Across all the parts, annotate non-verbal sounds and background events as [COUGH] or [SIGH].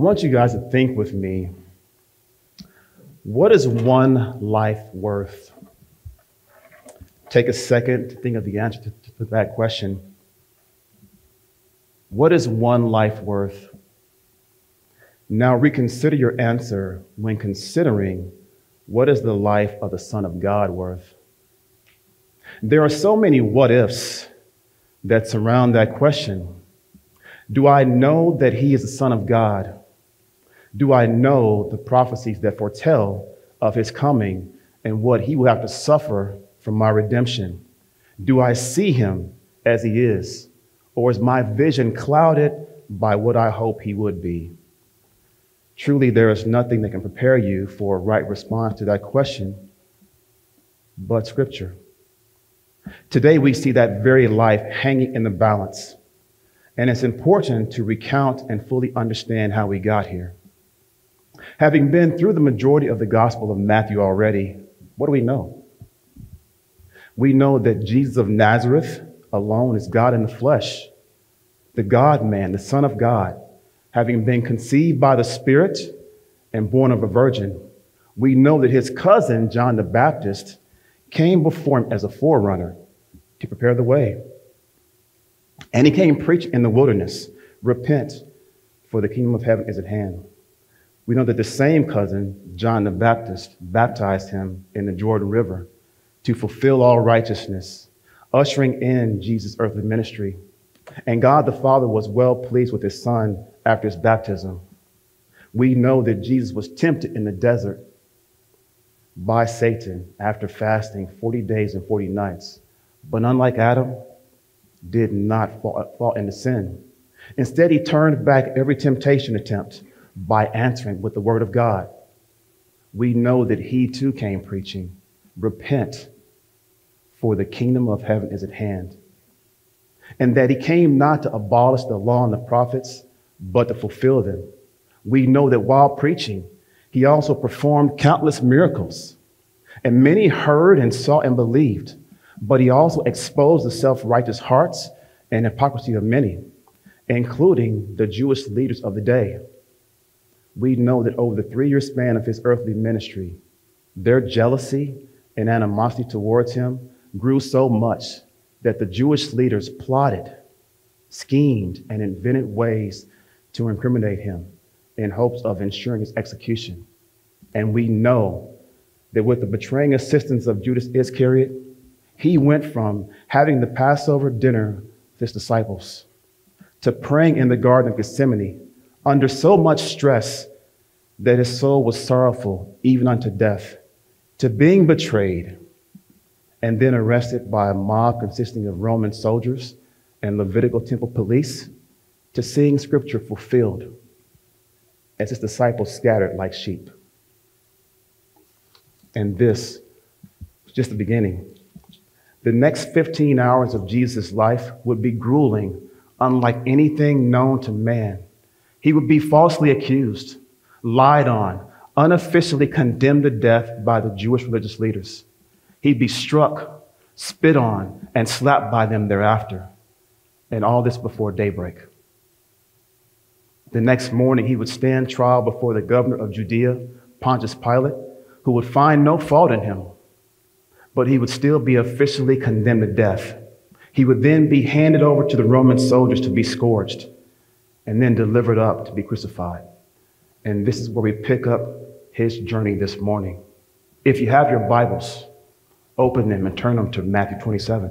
want you guys to think with me what is one life worth? Take a second to think of the answer to, to that question. What is one life worth? Now reconsider your answer when considering what is the life of the Son of God worth? There are so many what ifs that surround that question. Do I know that He is the Son of God? Do I know the prophecies that foretell of His coming and what He will have to suffer for my redemption? Do I see Him as He is? Or is my vision clouded by what I hope He would be? Truly, there is nothing that can prepare you for a right response to that question but Scripture. Today, we see that very life hanging in the balance, and it's important to recount and fully understand how we got here. Having been through the majority of the Gospel of Matthew already, what do we know? We know that Jesus of Nazareth alone is God in the flesh, the God man, the Son of God having been conceived by the Spirit and born of a virgin, we know that his cousin, John the Baptist, came before him as a forerunner to prepare the way. And he came preaching in the wilderness, repent, for the kingdom of heaven is at hand. We know that the same cousin, John the Baptist, baptized him in the Jordan River to fulfill all righteousness, ushering in Jesus' earthly ministry. And God the Father was well pleased with his son after his baptism. We know that Jesus was tempted in the desert by Satan after fasting 40 days and 40 nights. But unlike Adam, did not fall, fall into sin. Instead, he turned back every temptation attempt by answering with the word of God. We know that he too came preaching, repent, for the kingdom of heaven is at hand. And that he came not to abolish the law and the prophets, but to fulfill them. We know that while preaching, he also performed countless miracles. And many heard and saw and believed, but he also exposed the self righteous hearts and hypocrisy of many, including the Jewish leaders of the day. We know that over the three year span of his earthly ministry, their jealousy and animosity towards him grew so much that the Jewish leaders plotted, schemed, and invented ways to incriminate him in hopes of ensuring his execution. And we know that with the betraying assistance of Judas Iscariot, he went from having the Passover dinner with his disciples to praying in the Garden of Gethsemane under so much stress that his soul was sorrowful even unto death, to being betrayed and then arrested by a mob consisting of Roman soldiers and Levitical temple police to seeing scripture fulfilled as his disciples scattered like sheep. And this was just the beginning. The next 15 hours of Jesus' life would be grueling, unlike anything known to man. He would be falsely accused, lied on, unofficially condemned to death by the Jewish religious leaders. He'd be struck, spit on, and slapped by them thereafter. And all this before daybreak. The next morning, he would stand trial before the governor of Judea, Pontius Pilate, who would find no fault in him, but he would still be officially condemned to death. He would then be handed over to the Roman soldiers to be scourged and then delivered up to be crucified. And this is where we pick up his journey this morning. If you have your Bibles, open them and turn them to Matthew 27.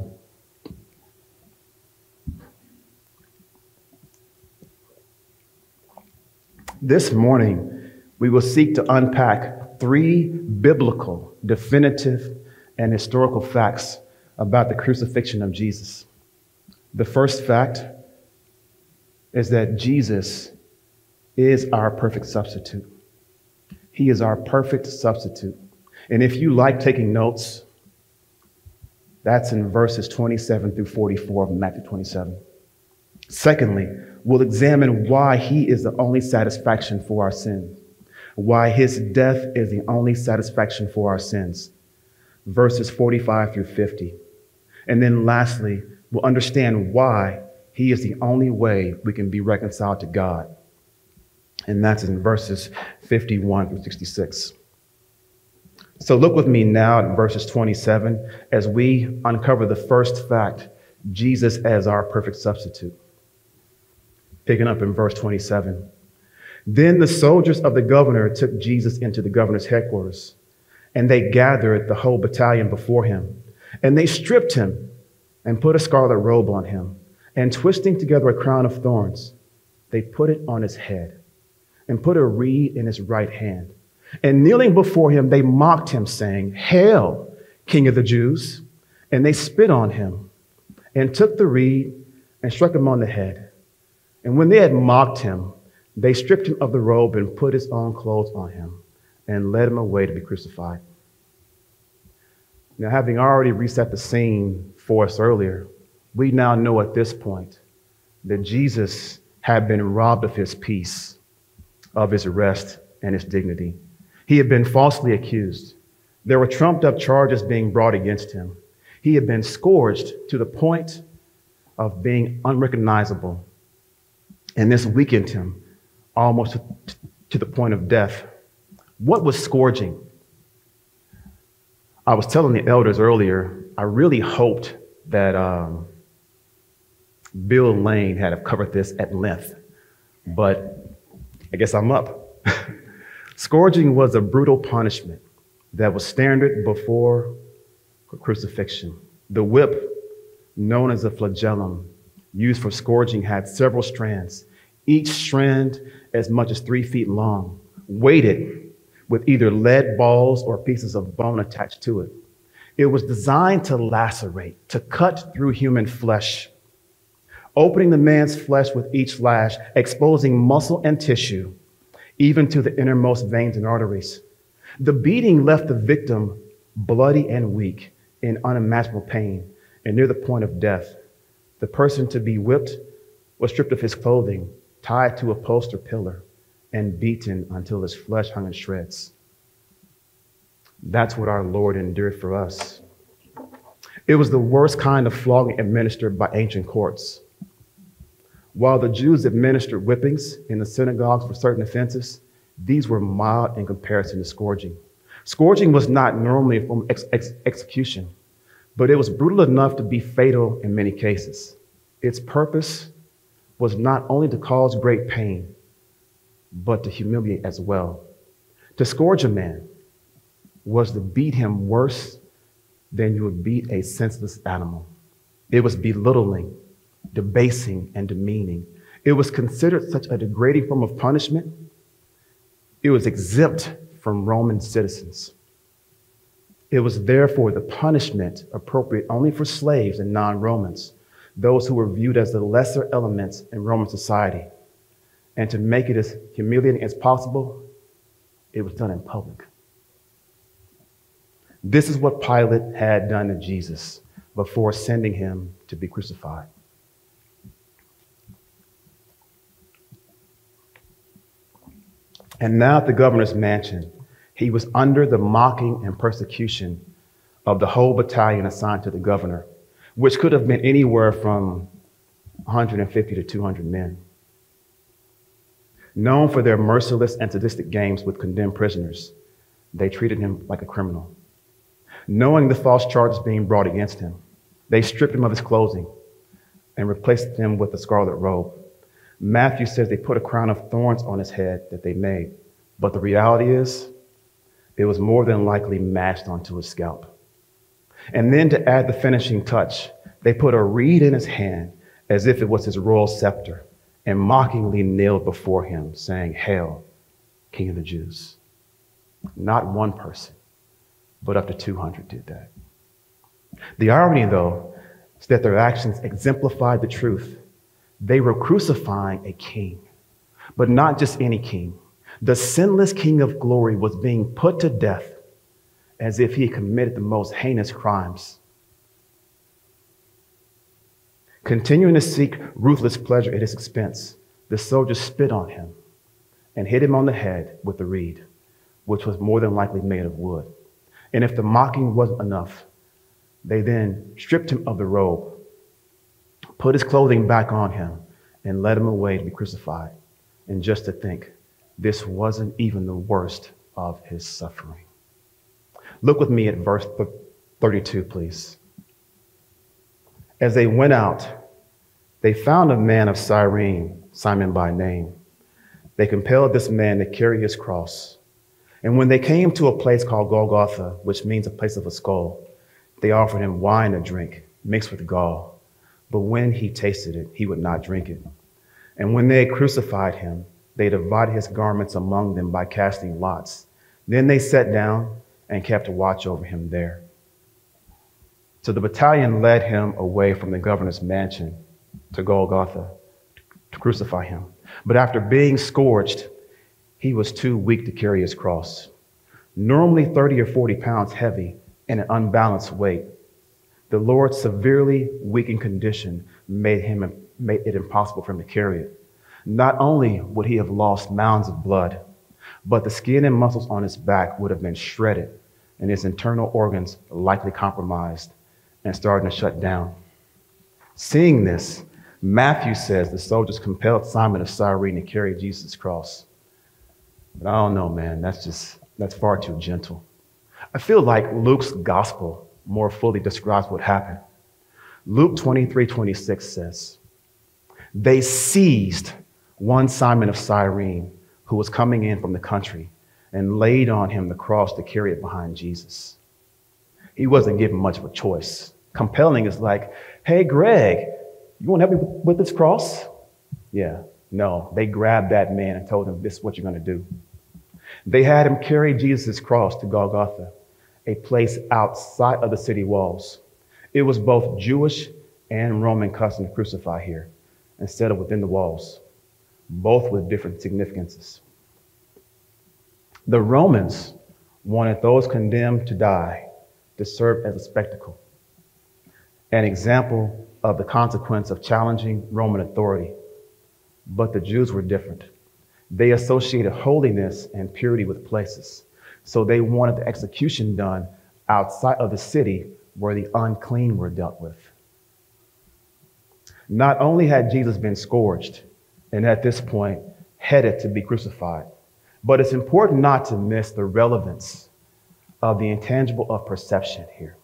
This morning, we will seek to unpack three biblical, definitive, and historical facts about the crucifixion of Jesus. The first fact is that Jesus is our perfect substitute. He is our perfect substitute. And if you like taking notes, that's in verses 27 through 44 of Matthew 27. Secondly, we'll examine why he is the only satisfaction for our sins, why his death is the only satisfaction for our sins. Verses 45 through 50. And then lastly, we'll understand why he is the only way we can be reconciled to God. And that's in verses 51 through 66. So look with me now at verses 27 as we uncover the first fact Jesus as our perfect substitute. Picking up in verse 27. Then the soldiers of the governor took Jesus into the governor's headquarters, and they gathered the whole battalion before him. And they stripped him and put a scarlet robe on him, and twisting together a crown of thorns, they put it on his head, and put a reed in his right hand. And kneeling before him, they mocked him, saying, Hail, King of the Jews! And they spit on him, and took the reed and struck him on the head. And when they had mocked him, they stripped him of the robe and put his own clothes on him, and led him away to be crucified. Now, having already reset the scene for us earlier, we now know at this point that Jesus had been robbed of his peace, of his rest, and his dignity. He had been falsely accused. There were trumped up charges being brought against him. He had been scourged to the point of being unrecognizable. And this weakened him almost to the point of death. What was scourging? I was telling the elders earlier, I really hoped that um, Bill Lane had covered this at length, but I guess I'm up. [LAUGHS] Scourging was a brutal punishment that was standard before crucifixion. The whip, known as a flagellum, used for scourging, had several strands, each strand as much as three feet long, weighted with either lead balls or pieces of bone attached to it. It was designed to lacerate, to cut through human flesh, opening the man's flesh with each lash, exposing muscle and tissue, even to the innermost veins and arteries. The beating left the victim bloody and weak, in unimaginable pain, and near the point of death. The person to be whipped was stripped of his clothing, tied to a post or pillar and beaten until his flesh hung in shreds. That's what our Lord endured for us. It was the worst kind of flogging administered by ancient courts. While the Jews administered whippings in the synagogues for certain offenses, these were mild in comparison to scourging. Scourging was not normally a form of ex- ex- execution, but it was brutal enough to be fatal in many cases. Its purpose was not only to cause great pain, but to humiliate as well. To scourge a man was to beat him worse than you would beat a senseless animal. It was belittling, debasing, and demeaning. It was considered such a degrading form of punishment. It was exempt from Roman citizens. It was therefore the punishment appropriate only for slaves and non Romans, those who were viewed as the lesser elements in Roman society and to make it as humiliating as possible, it was done in public. This is what Pilate had done to Jesus before sending him to be crucified. And now at the governor's mansion, he was under the mocking and persecution of the whole battalion assigned to the governor, which could have been anywhere from 150 to 200 men known for their merciless and sadistic games with condemned prisoners. They treated him like a criminal. Knowing the false charges being brought against him, they stripped him of his clothing and replaced him with a scarlet robe. Matthew says they put a crown of thorns on his head that they made, but the reality is it was more than likely mashed onto his scalp. And then to add the finishing touch, they put a reed in his hand as if it was his royal scepter and mockingly knelt before him, saying, Hail, King of the Jews. Not one person, but up to 200 did that. The irony, though, is that their actions exemplified the truth. They were crucifying a king, but not just any king. The sinless king of glory was being put to death as if he had committed the most heinous crimes Continuing to seek ruthless pleasure at his expense, the soldiers spit on him and hit him on the head with a reed, which was more than likely made of wood. And if the mocking wasn't enough, they then stripped him of the robe, put his clothing back on him, and led him away to be crucified. And just to think, this wasn't even the worst of his suffering. Look with me at verse 32, please. As they went out, they found a man of Cyrene, Simon by name. They compelled this man to carry his cross. And when they came to a place called Golgotha, which means a place of a skull, they offered him wine to drink, mixed with gall. But when he tasted it, he would not drink it. And when they had crucified him, they divided his garments among them by casting lots. Then they sat down and kept a watch over him there. So the battalion led him away from the governor's mansion to Golgotha to crucify him. But after being scourged, he was too weak to carry his cross. Normally 30 or 40 pounds heavy and an unbalanced weight, the Lord's severely weakened condition made, him, made it impossible for him to carry it. Not only would he have lost mounds of blood, but the skin and muscles on his back would have been shredded and his internal organs likely compromised and starting to shut down. Seeing this, Matthew says the soldiers compelled Simon of Cyrene to carry Jesus' cross. But I don't know, man. That's just, that's far too gentle. I feel like Luke's gospel more fully describes what happened. Luke 23 26 says, They seized one Simon of Cyrene who was coming in from the country and laid on him the cross to carry it behind Jesus. He wasn't given much of a choice. Compelling is like, hey, Greg, you want to help me with this cross? Yeah, no. They grabbed that man and told him, this is what you're going to do. They had him carry Jesus' cross to Golgotha, a place outside of the city walls. It was both Jewish and Roman custom to crucify here instead of within the walls, both with different significances. The Romans wanted those condemned to die to serve as a spectacle, an example of the consequence of challenging Roman authority. But the Jews were different. They associated holiness and purity with places. So they wanted the execution done outside of the city where the unclean were dealt with. Not only had Jesus been scourged and at this point headed to be crucified, but it's important not to miss the relevance of the intangible of perception here.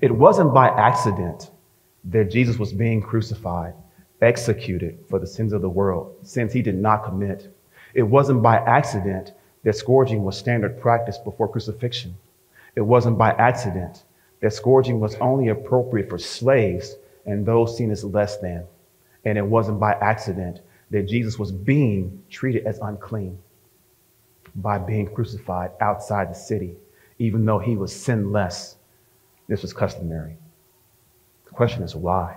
It wasn't by accident that Jesus was being crucified, executed for the sins of the world, since he did not commit. It wasn't by accident that scourging was standard practice before crucifixion. It wasn't by accident that scourging was only appropriate for slaves and those seen as less than. And it wasn't by accident that Jesus was being treated as unclean by being crucified outside the city, even though he was sinless. This was customary. The question is why?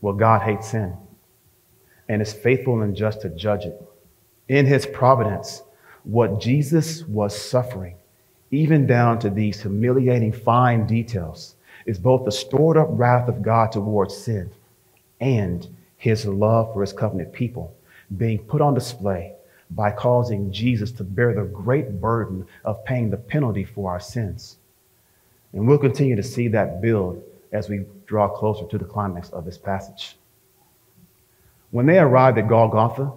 Well, God hates sin and is faithful and just to judge it. In his providence, what Jesus was suffering, even down to these humiliating fine details, is both the stored up wrath of God towards sin and his love for his covenant people being put on display by causing Jesus to bear the great burden of paying the penalty for our sins. And we'll continue to see that build as we draw closer to the climax of this passage. When they arrived at Golgotha,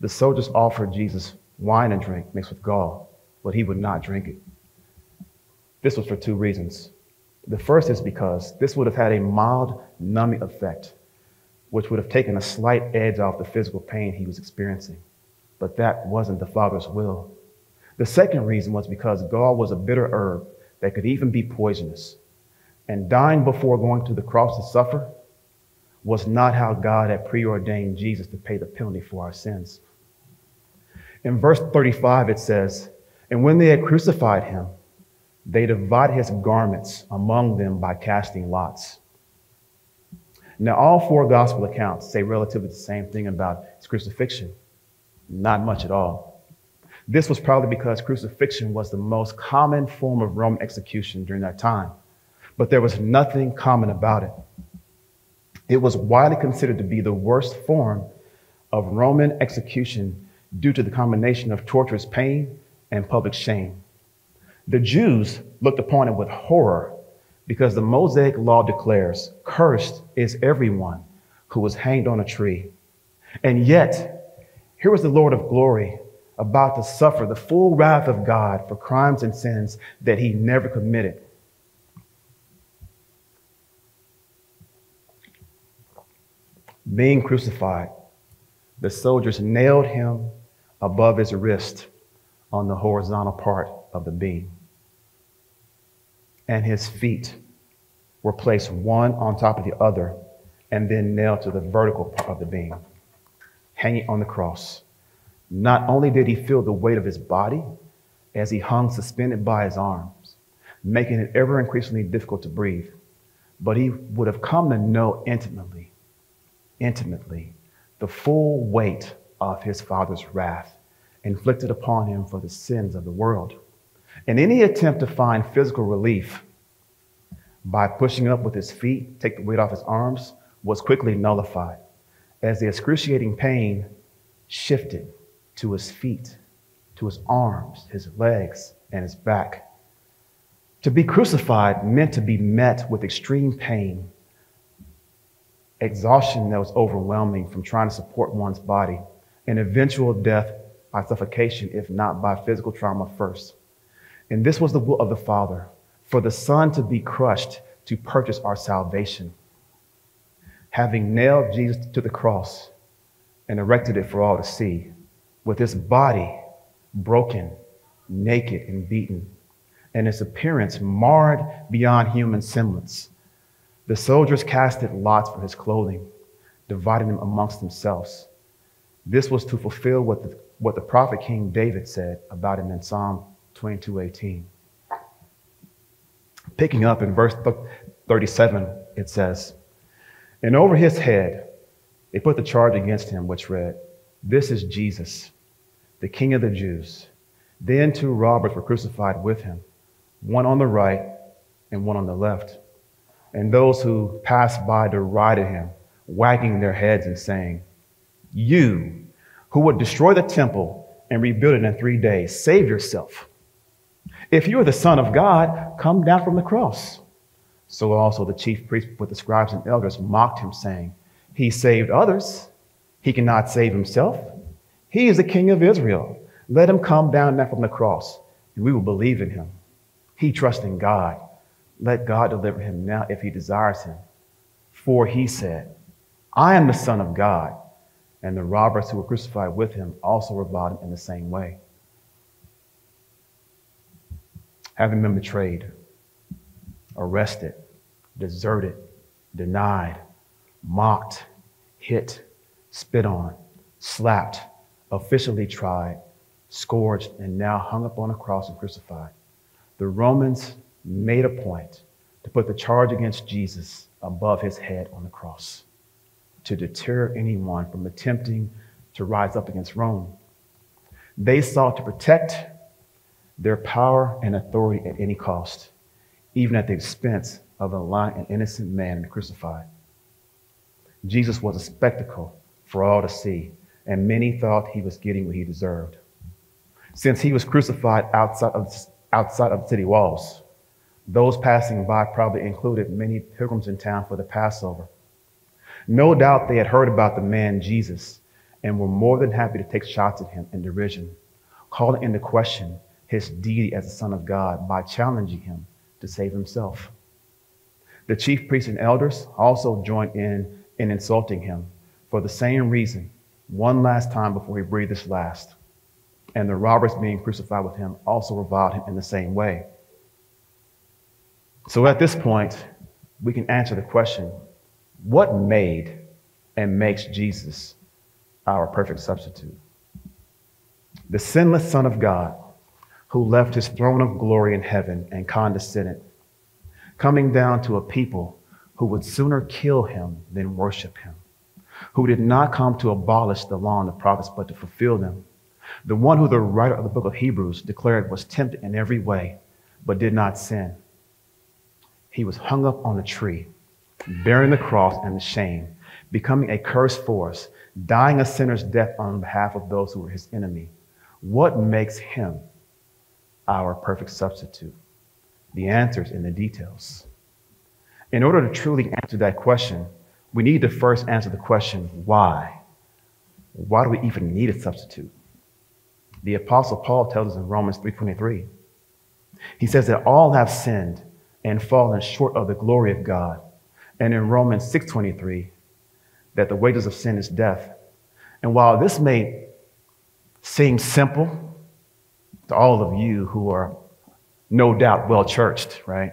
the soldiers offered Jesus wine and drink mixed with gall, but he would not drink it. This was for two reasons. The first is because this would have had a mild numbing effect, which would have taken a slight edge off the physical pain he was experiencing. But that wasn't the Father's will. The second reason was because gall was a bitter herb that could even be poisonous. And dying before going to the cross to suffer was not how God had preordained Jesus to pay the penalty for our sins. In verse 35, it says, And when they had crucified him, they divided his garments among them by casting lots. Now, all four gospel accounts say relatively the same thing about his crucifixion. Not much at all. This was probably because crucifixion was the most common form of Roman execution during that time, but there was nothing common about it. It was widely considered to be the worst form of Roman execution due to the combination of torturous pain and public shame. The Jews looked upon it with horror because the Mosaic law declares, Cursed is everyone who was hanged on a tree. And yet, Here was the Lord of glory about to suffer the full wrath of God for crimes and sins that he never committed. Being crucified, the soldiers nailed him above his wrist on the horizontal part of the beam. And his feet were placed one on top of the other and then nailed to the vertical part of the beam, hanging on the cross. Not only did he feel the weight of his body as he hung suspended by his arms, making it ever increasingly difficult to breathe, but he would have come to know intimately, intimately, the full weight of his father's wrath inflicted upon him for the sins of the world. And any attempt to find physical relief by pushing up with his feet, take the weight off his arms, was quickly nullified as the excruciating pain shifted to his feet, to his arms, his legs, and his back. To be crucified meant to be met with extreme pain, exhaustion that was overwhelming from trying to support one's body, and eventual death by suffocation, if not by physical trauma first. And this was the will of the Father for the Son to be crushed to purchase our salvation. Having nailed Jesus to the cross and erected it for all to see, with his body broken, naked, and beaten, and his appearance marred beyond human semblance. The soldiers casted lots for his clothing, dividing them amongst themselves. This was to fulfill what the, what the prophet King David said about him in Psalm 22:18. Picking up in verse 37, it says, And over his head they put the charge against him, which read, This is Jesus, the King of the Jews. Then two robbers were crucified with him, one on the right and one on the left. And those who passed by derided him, wagging their heads and saying, You who would destroy the temple and rebuild it in three days, save yourself. If you are the Son of God, come down from the cross. So also the chief priests with the scribes and elders mocked him, saying, He saved others, he cannot save himself. He is the King of Israel. Let him come down now from the cross, and we will believe in him. He trusts in God. Let God deliver him now if he desires him. For he said, I am the Son of God. And the robbers who were crucified with him also reviled him in the same way. Having been betrayed, arrested, deserted, denied, mocked, hit, spit on, slapped, officially tried, scourged, and now hung up on a cross and crucified. The Romans made a point to put the charge against Jesus above his head on the cross to deter anyone from attempting to rise up against Rome. They sought to protect their power and authority at any cost, even at the expense of allowing an innocent man crucified. Jesus was a spectacle for all to see, and many thought he was getting what he deserved. Since he was crucified outside of, outside of city walls, those passing by probably included many pilgrims in town for the Passover. No doubt they had heard about the man Jesus and were more than happy to take shots at him in derision, calling into question his deity as the Son of God by challenging him to save himself. The chief priests and elders also joined in in insulting him for the same reason, one last time before he breathed his last. And the robbers being crucified with him also reviled him in the same way. So at this point, we can answer the question what made and makes Jesus our perfect substitute? The sinless Son of God who left his throne of glory in heaven and condescended, coming down to a people who would sooner kill him than worship him, who did not come to abolish the law and the prophets, but to fulfill them. The one who the writer of the book of Hebrews declared was tempted in every way, but did not sin. He was hung up on a tree, bearing the cross and the shame, becoming a curse for us, dying a sinner's death on behalf of those who were his enemy. What makes him our perfect substitute? The answer is in the details. In order to truly answer that question, we need to first answer the question why? why do we even need a substitute? The apostle Paul tells us in Romans 3:23. He says that all have sinned and fallen short of the glory of God. And in Romans 6:23 that the wages of sin is death. And while this may seem simple to all of you who are no doubt well churched, right?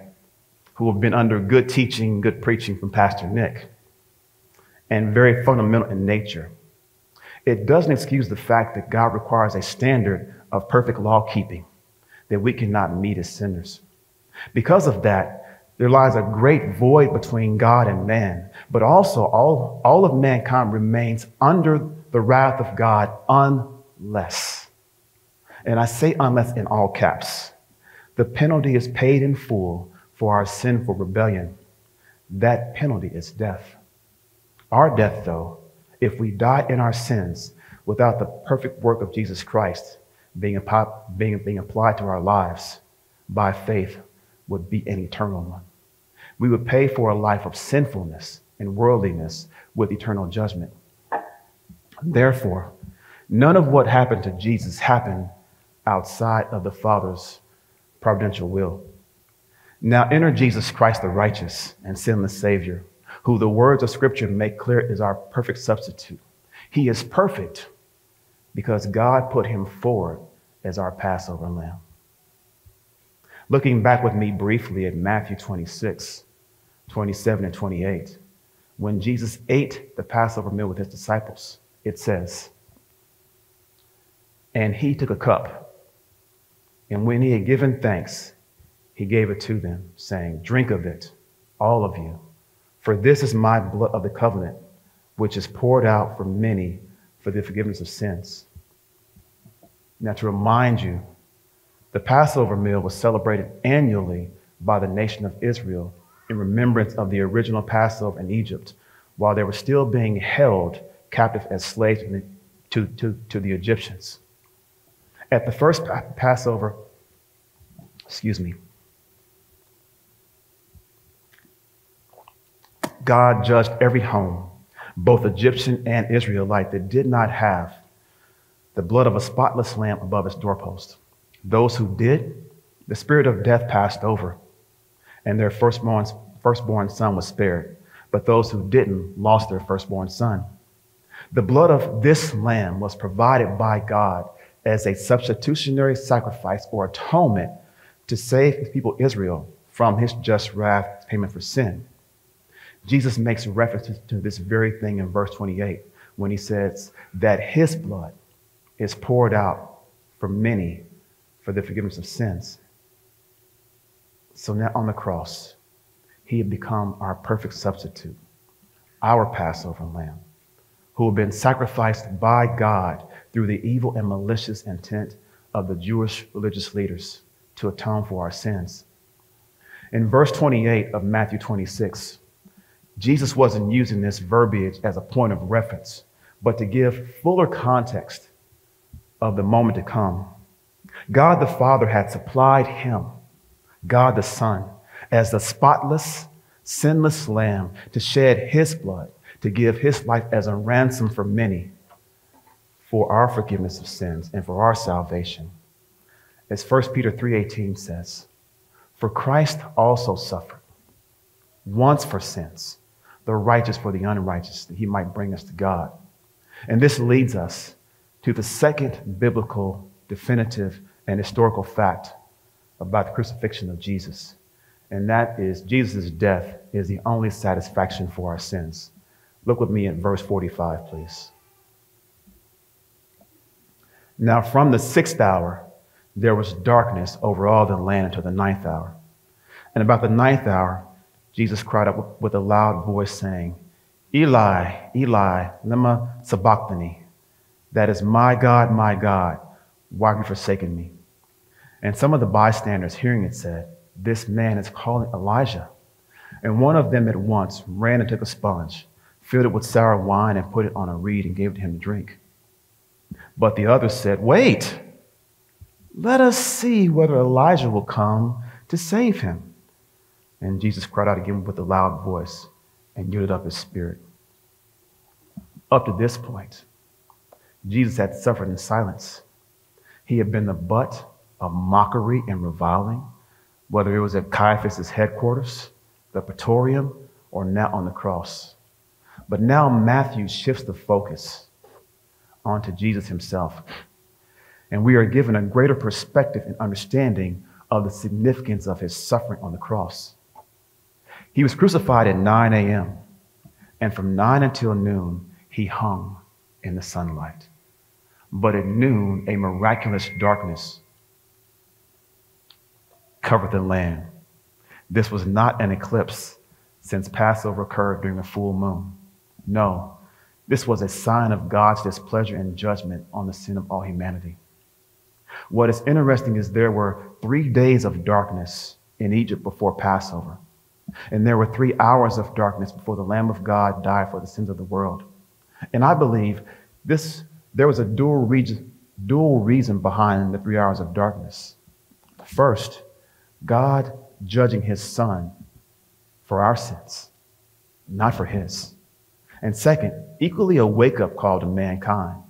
Who have been under good teaching, good preaching from Pastor Nick, and very fundamental in nature. It doesn't excuse the fact that God requires a standard of perfect law keeping that we cannot meet as sinners. Because of that, there lies a great void between God and man, but also all, all of mankind remains under the wrath of God unless, and I say unless in all caps, the penalty is paid in full for our sinful rebellion. That penalty is death. Our death, though, if we die in our sins without the perfect work of Jesus Christ being, being, being applied to our lives by faith, would be an eternal one. We would pay for a life of sinfulness and worldliness with eternal judgment. Therefore, none of what happened to Jesus happened outside of the Father's providential will. Now enter Jesus Christ, the righteous and sinless Savior, who the words of Scripture make clear is our perfect substitute. He is perfect because God put him forward as our Passover lamb. Looking back with me briefly at Matthew 26, 27, and 28, when Jesus ate the Passover meal with his disciples, it says, And he took a cup and when he had given thanks, he gave it to them, saying, Drink of it, all of you, for this is my blood of the covenant, which is poured out for many for the forgiveness of sins. Now, to remind you, the Passover meal was celebrated annually by the nation of Israel in remembrance of the original Passover in Egypt, while they were still being held captive as slaves to, to, to the Egyptians. At the first Passover, excuse me, God judged every home, both Egyptian and Israelite, that did not have the blood of a spotless lamb above its doorpost. Those who did, the spirit of death passed over, and their firstborn, firstborn son was spared. But those who didn't lost their firstborn son. The blood of this lamb was provided by God as a substitutionary sacrifice or atonement to save his people Israel from his just wrath payment for sin. Jesus makes reference to this very thing in verse 28 when he says that his blood is poured out for many for the forgiveness of sins. So now on the cross, he had become our perfect substitute, our Passover lamb, who had been sacrificed by God through the evil and malicious intent of the Jewish religious leaders to atone for our sins. In verse 28 of Matthew 26, Jesus wasn't using this verbiage as a point of reference, but to give fuller context of the moment to come. God the Father had supplied him, God the Son, as the spotless, sinless lamb to shed his blood, to give his life as a ransom for many for our forgiveness of sins and for our salvation. As 1 Peter 3:18 says, "For Christ also suffered once for sins, the righteous for the unrighteous, that he might bring us to God." And this leads us to the second biblical, definitive, and historical fact about the crucifixion of Jesus. And that is Jesus' death is the only satisfaction for our sins. Look with me at verse 45, please. Now, from the sixth hour, there was darkness over all the land until the ninth hour. And about the ninth hour, Jesus cried out with a loud voice, saying, Eli, Eli, lema sabachthani. That is, my God, my God, why have you forsaken me? And some of the bystanders hearing it said, This man is calling Elijah. And one of them at once ran and took a sponge, filled it with sour wine, and put it on a reed and gave it to him to drink. But the others said, Wait, let us see whether Elijah will come to save him. And Jesus cried out again with a loud voice and yielded up his spirit. Up to this point, Jesus had suffered in silence. He had been the butt of mockery and reviling, whether it was at Caiaphas' headquarters, the Praetorium, or now on the cross. But now Matthew shifts the focus onto Jesus himself. And we are given a greater perspective and understanding of the significance of his suffering on the cross. He was crucified at 9 a.m., and from 9 until noon, he hung in the sunlight. But at noon, a miraculous darkness covered the land. This was not an eclipse, since Passover occurred during the full moon. No, this was a sign of God's displeasure and judgment on the sin of all humanity. What is interesting is there were three days of darkness in Egypt before Passover, and there were three hours of darkness before the Lamb of God died for the sins of the world. And I believe this there was a dual reason, dual reason behind the three hours of darkness. First, God judging his son for our sins, not for his. And second, equally a wake up call to mankind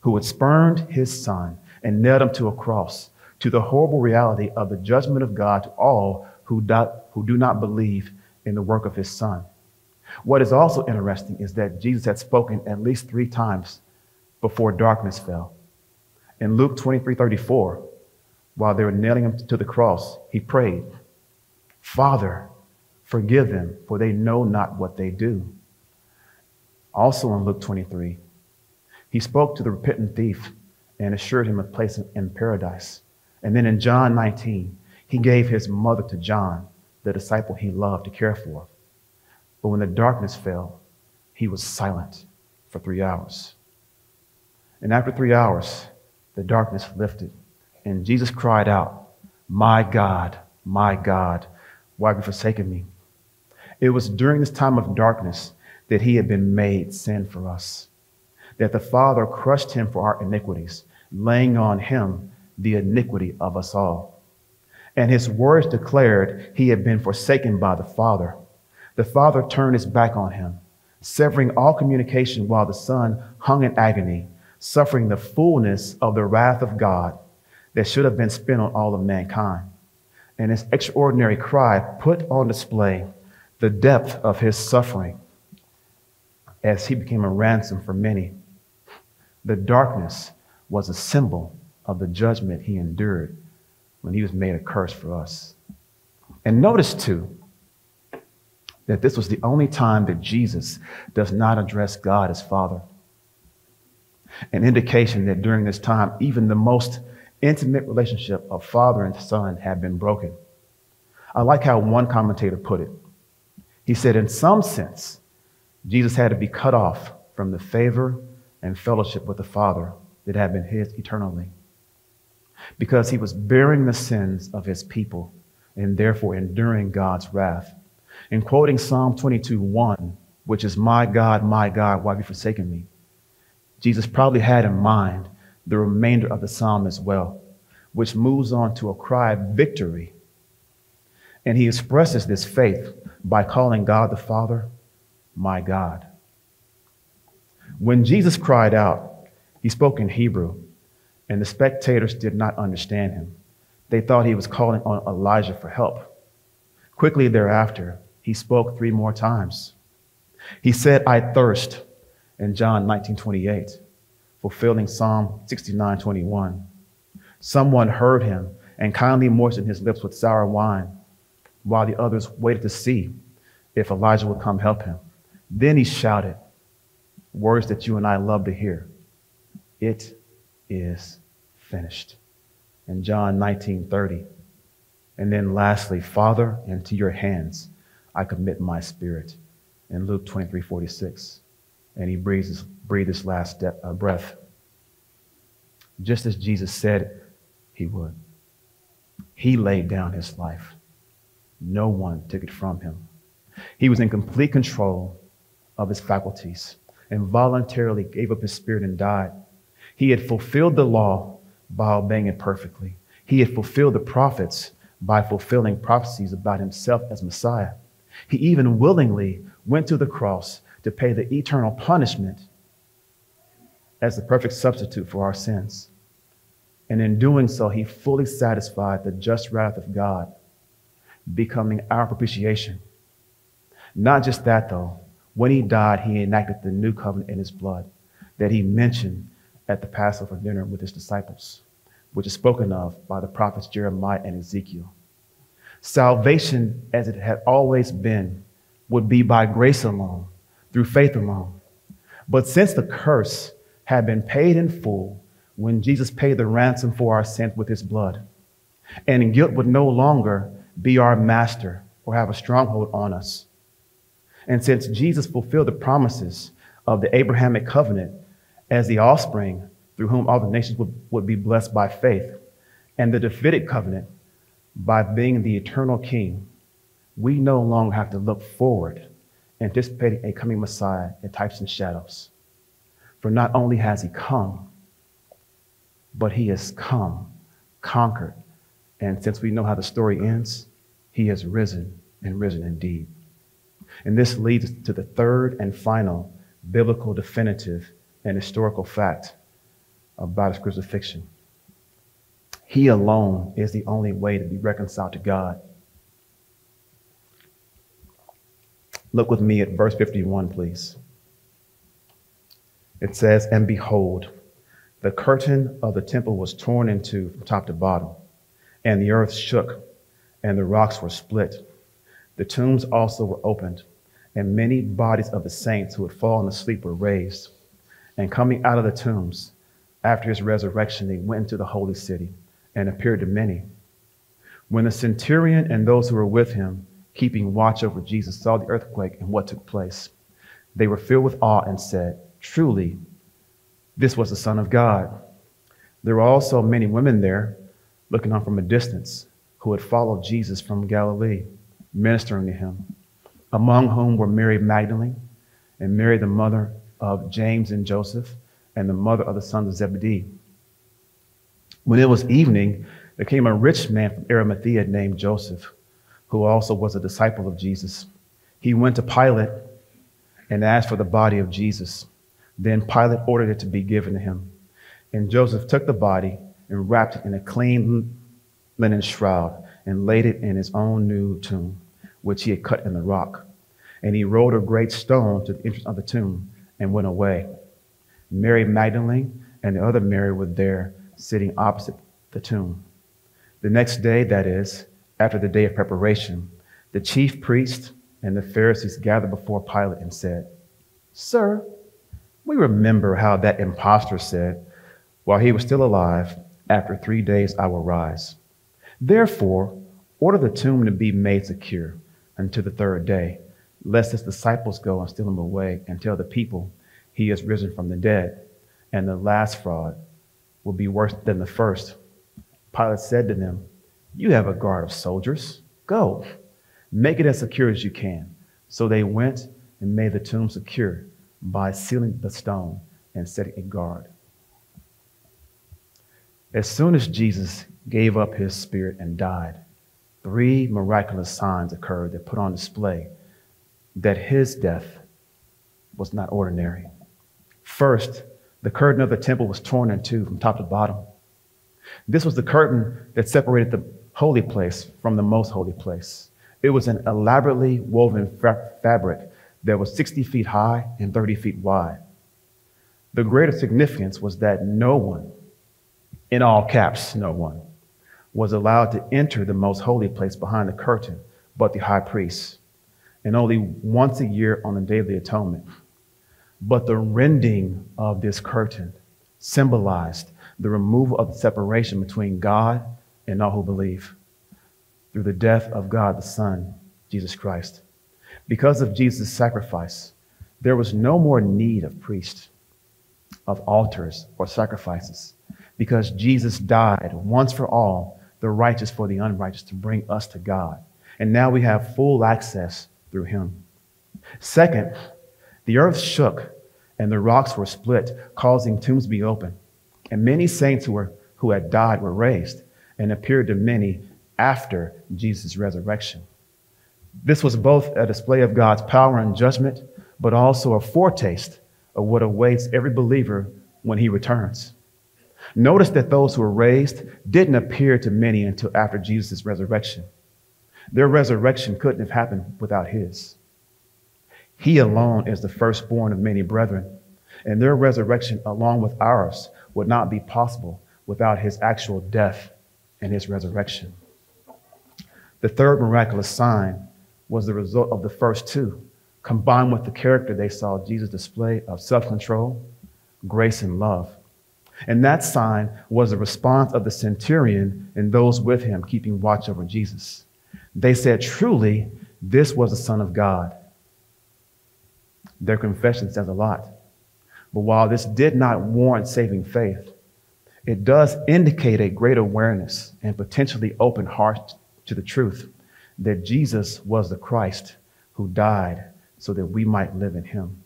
who had spurned his son and nailed him to a cross to the horrible reality of the judgment of God to all who do, who do not believe in the work of his son. What is also interesting is that Jesus had spoken at least three times before darkness fell. In Luke 23 34, while they were nailing him to the cross, he prayed, Father, forgive them, for they know not what they do. Also in Luke 23, he spoke to the repentant thief and assured him of place in paradise. And then in John 19, he gave his mother to John, the disciple he loved to care for. But when the darkness fell, he was silent for three hours. And after three hours, the darkness lifted, and Jesus cried out, My God, my God, why have you forsaken me? It was during this time of darkness that he had been made sin for us, that the Father crushed him for our iniquities, laying on him the iniquity of us all. And his words declared he had been forsaken by the Father. The Father turned his back on him, severing all communication while the Son hung in agony suffering the fullness of the wrath of God that should have been spent on all of mankind. And his extraordinary cry put on display the depth of his suffering as he became a ransom for many. The darkness was a symbol of the judgment he endured when he was made a curse for us. And notice, too, that this was the only time that Jesus does not address God as Father an indication that during this time, even the most intimate relationship of father and son had been broken. I like how one commentator put it. He said, in some sense, Jesus had to be cut off from the favor and fellowship with the Father that had been his eternally because he was bearing the sins of his people and therefore enduring God's wrath. In quoting Psalm 22 1, which is, My God, my God, why have you forsaken me? Jesus probably had in mind the remainder of the psalm as well, which moves on to a cry of victory. And he expresses this faith by calling God the Father, my God. When Jesus cried out, he spoke in Hebrew, and the spectators did not understand him. They thought he was calling on Elijah for help. Quickly thereafter, he spoke three more times. He said, I thirst in John 19:28, fulfilling Psalm 69:21. Someone heard him and kindly moistened his lips with sour wine, while the others waited to see if Elijah would come help him. Then he shouted, words that you and I love to hear. It is finished. In John 19:30. And then lastly, Father, into your hands I commit my spirit. In Luke 23:46 and he breathes breathed his last de- uh, breath, just as Jesus said he would. He laid down his life. No one took it from him. He was in complete control of his faculties and voluntarily gave up his spirit and died. He had fulfilled the law by obeying it perfectly. He had fulfilled the prophets by fulfilling prophecies about himself as Messiah. He even willingly went to the cross to pay the eternal punishment as the perfect substitute for our sins. And in doing so, he fully satisfied the just wrath of God, becoming our propitiation. Not just that, though. When he died, he enacted the new covenant in his blood that he mentioned at the Passover dinner with his disciples, which is spoken of by the prophets Jeremiah and Ezekiel. Salvation, as it had always been, would be by grace alone, through faith alone. But since the curse had been paid in full when Jesus paid the ransom for our sins with his blood, and guilt would no longer be our master or have a stronghold on us. And since Jesus fulfilled the promises of the Abrahamic covenant as the offspring through whom all the nations would, would be blessed by faith, and the Davidic covenant by being the eternal king, we no longer have to look forward, anticipating a coming Messiah in types and shadows. For not only has he come, but he has come, conquered, and since we know how the story ends, he has risen and risen indeed. And this leads to the third and final biblical, definitive, and historical fact about his crucifixion. He alone is the only way to be reconciled to God. Look with me at verse 51, please. It says, And behold, the curtain of the temple was torn in two from top to bottom, and the earth shook, and the rocks were split. The tombs also were opened, and many bodies of the saints who had fallen asleep were raised. And coming out of the tombs, after his resurrection, they went into the holy city and appeared to many. When the centurion and those who were with him, keeping watch over Jesus, saw the earthquake and what took place, they were filled with awe and said, Truly, this was the Son of God. There were also many women there, looking on from a distance, who had followed Jesus from Galilee, ministering to him, among whom were Mary Magdalene and Mary, the mother of James and Joseph, and the mother of the sons of Zebedee. When it was evening, there came a rich man from Arimathea named Joseph, who also was a disciple of Jesus. He went to Pilate and asked for the body of Jesus. Then Pilate ordered it to be given to him. And Joseph took the body and wrapped it in a clean linen shroud and laid it in his own new tomb, which he had cut in the rock. And he rolled a great stone to the entrance of the tomb and went away. Mary Magdalene and the other Mary were there sitting opposite the tomb. The next day, that is, after the day of preparation, the chief priest and the Pharisees gathered before Pilate and said, Sir, we remember how that impostor said, while he was still alive, after three days I will rise. Therefore, order the tomb to be made secure until the third day, lest his disciples go and steal him away and tell the people he is risen from the dead. And the last fraud will be worse than the first. Pilate said to them, You have a guard of soldiers. Go, make it as secure as you can. So they went and made the tomb secure by sealing the stone and setting a guard. As soon as Jesus gave up his spirit and died, three miraculous signs occurred that put on display that his death was not ordinary. First, the curtain of the temple was torn in two from top to bottom. This was the curtain that separated the holy place from the most holy place. It was an elaborately woven fa- fabric that was 60 feet high and 30 feet wide. The greater significance was that no one, in all caps, no one, was allowed to enter the most holy place behind the curtain but the high priest, and only once a year on the Day of the Atonement. But the rending of this curtain symbolized the removal of the separation between God and all who believe through the death of God the Son, Jesus Christ. Because of Jesus' sacrifice, there was no more need of priests, of altars, or sacrifices, because Jesus died once for all, the righteous for the unrighteous, to bring us to God. And now we have full access through him. Second, the earth shook and the rocks were split, causing tombs to be opened. And many saints who, were, who had died were raised and appeared to many after Jesus' resurrection. This was both a display of God's power and judgment, but also a foretaste of what awaits every believer when he returns. Notice that those who were raised didn't appear to many until after Jesus' resurrection. Their resurrection couldn't have happened without his. He alone is the firstborn of many brethren, and their resurrection, along with ours, would not be possible without his actual death and his resurrection. The third miraculous sign was the result of the first two, combined with the character they saw Jesus display of self control, grace, and love. And that sign was the response of the centurion and those with him keeping watch over Jesus. They said, Truly, this was the Son of God. Their confession says a lot. But while this did not warrant saving faith, it does indicate a great awareness and potentially open heart to the truth that Jesus was the Christ who died so that we might live in him.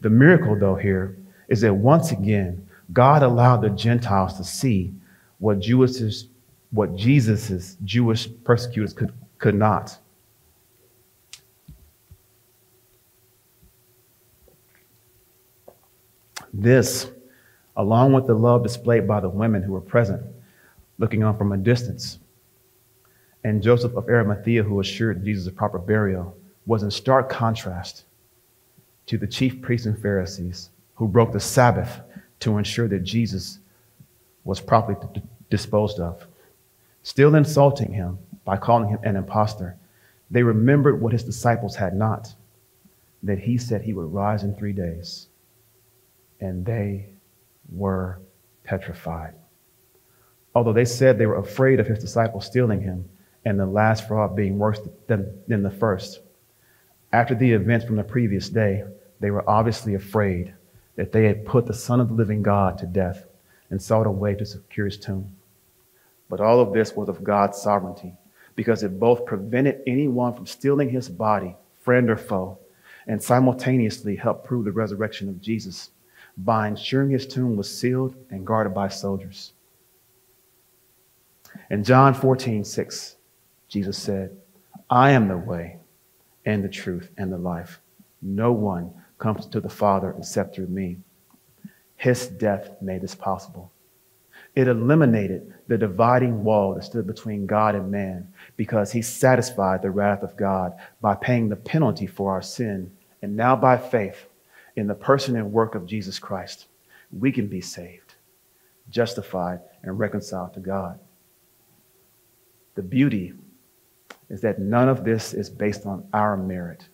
The miracle, though, here is that once again, God allowed the Gentiles to see what, Jewis's, what Jesus' Jewish persecutors could, could not. This, along with the love displayed by the women who were present, looking on from a distance, and Joseph of Arimathea, who assured Jesus a proper burial, was in stark contrast to the chief priests and Pharisees who broke the Sabbath to ensure that Jesus was properly d- disposed of. Still insulting him by calling him an impostor, they remembered what his disciples had not that he said he would rise in three days. And they were petrified. Although they said they were afraid of his disciples stealing him and the last fraud being worse than, than the first, after the events from the previous day, they were obviously afraid that they had put the Son of the living God to death and sought a way to secure his tomb. But all of this was of God's sovereignty because it both prevented anyone from stealing his body, friend or foe, and simultaneously helped prove the resurrection of Jesus by ensuring his tomb was sealed and guarded by soldiers. In John 14, 6, Jesus said, I am the way and the truth and the life. No one comes to the Father except through me. His death made this possible. It eliminated the dividing wall that stood between God and man because he satisfied the wrath of God by paying the penalty for our sin. And now, by faith in the person and work of Jesus Christ, we can be saved, justified, and reconciled to God. The beauty is that none of this is based on our merit.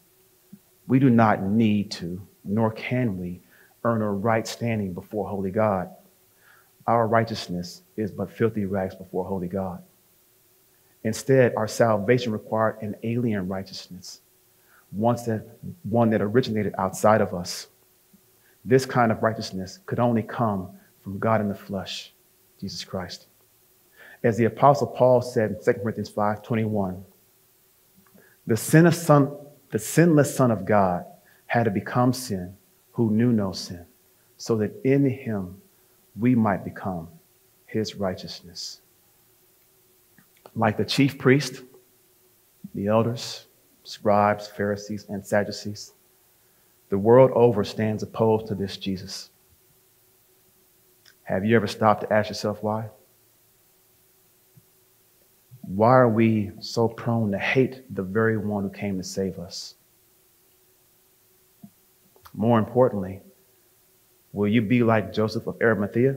We do not need to, nor can we, earn a right standing before holy God. Our righteousness is but filthy rags before holy God. Instead, our salvation required an alien righteousness, that, one that originated outside of us. This kind of righteousness could only come from God in the flesh, Jesus Christ. As the Apostle Paul said in 2 Corinthians 5 21, the sin of son, the sinless Son of God had to become sin who knew no sin, so that in him we might become his righteousness. Like the chief priest, the elders, scribes, Pharisees, and Sadducees, the world over stands opposed to this Jesus. Have you ever stopped to ask yourself why? Why are we so prone to hate the very one who came to save us? More importantly, will you be like Joseph of Arimathea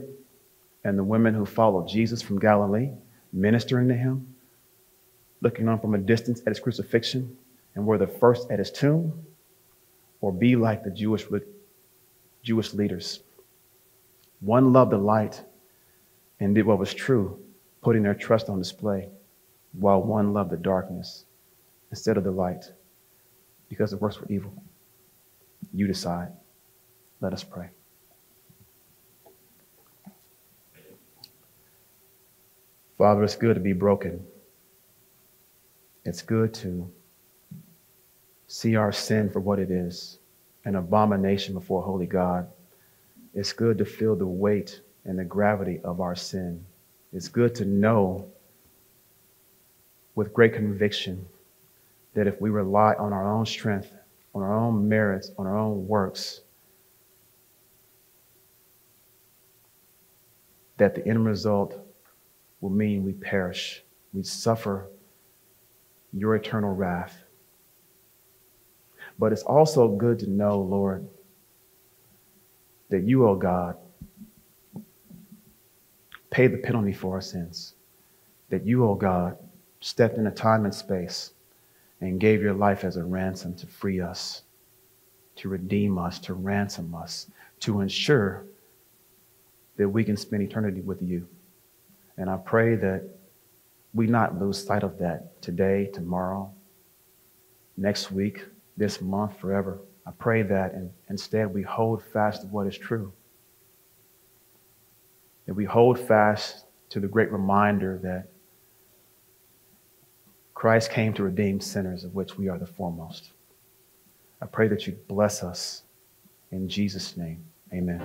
and the women who followed Jesus from Galilee, ministering to him, looking on from a distance at his crucifixion, and were the first at his tomb? Or be like the Jewish, Jewish leaders? One loved the light and did what was true, putting their trust on display while one loved the darkness instead of the light because the works were evil. You decide. Let us pray. Father, it's good to be broken. It's good to see our sin for what it is an abomination before holy God. It's good to feel the weight and the gravity of our sin. It's good to know with great conviction that if we rely on our own strength, on our own merits, on our own works, that the end result will mean we perish, we suffer your eternal wrath. But it's also good to know, Lord, that you, O oh God, paid the penalty for our sins. That you, O oh God, stepped into time and space and gave your life as a ransom to free us, to redeem us, to ransom us, to ensure that we can spend eternity with you. And I pray that we not lose sight of that today, tomorrow, next week, this month, forever. I pray that and instead we hold fast to what is true. That we hold fast to the great reminder that Christ came to redeem sinners, of which we are the foremost. I pray that you bless us in Jesus' name. Amen.